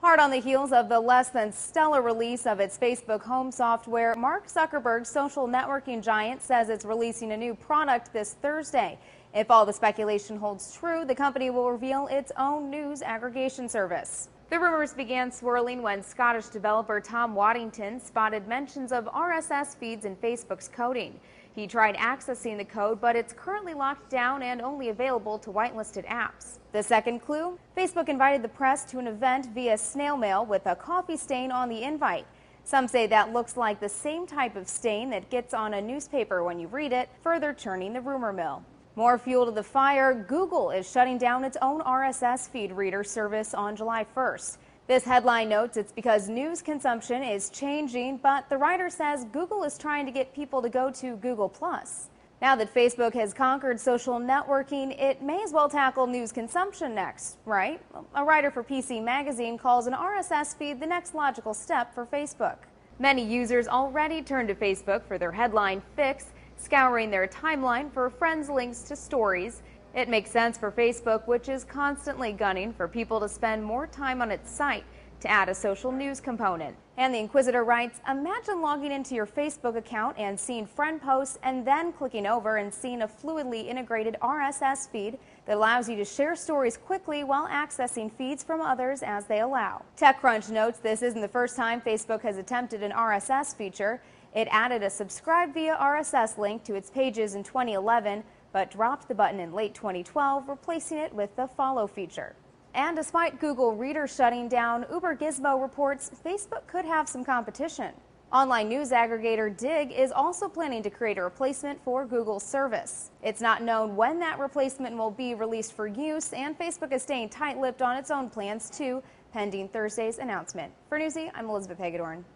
Hard on the heels of the less than stellar release of its Facebook home software, Mark Zuckerberg's social networking giant says it's releasing a new product this Thursday. If all the speculation holds true, the company will reveal its own news aggregation service. The rumors began swirling when Scottish developer Tom Waddington spotted mentions of RSS feeds in Facebook's coding. He tried accessing the code, but it's currently locked down and only available to whitelisted apps. The second clue Facebook invited the press to an event via snail mail with a coffee stain on the invite. Some say that looks like the same type of stain that gets on a newspaper when you read it, further churning the rumor mill. More fuel to the fire, Google is shutting down its own RSS feed reader service on July 1st. This headline notes it's because news consumption is changing, but the writer says Google is trying to get people to go to Google+. Now that Facebook has conquered social networking, it may as well tackle news consumption next, right? A writer for PC Magazine calls an RSS feed the next logical step for Facebook. Many users already turn to Facebook for their headline fix scouring their timeline for friends' links to stories. It makes sense for Facebook, which is constantly gunning for people to spend more time on its site to add a social news component. And the Inquisitr writes, imagine logging into your Facebook account and seeing friend posts and then clicking over and seeing a fluidly integrated RSS feed that allows you to share stories quickly while accessing feeds from others as they allow. TechCrunch notes this isn't the first time Facebook has attempted an RSS feature. It added a subscribe via RSS link to its pages in 2011, but dropped the button in late 2012, replacing it with the follow feature. And despite Google Reader shutting down, Ubergizmo reports Facebook could have some competition. Online news aggregator Digg is also planning to create a replacement for Google's service. It's not known when that replacement will be released for use, and Facebook is staying tight lipped on its own plans too, pending Thursday's announcement. For Newsy, I'm Elizabeth Hagedorn.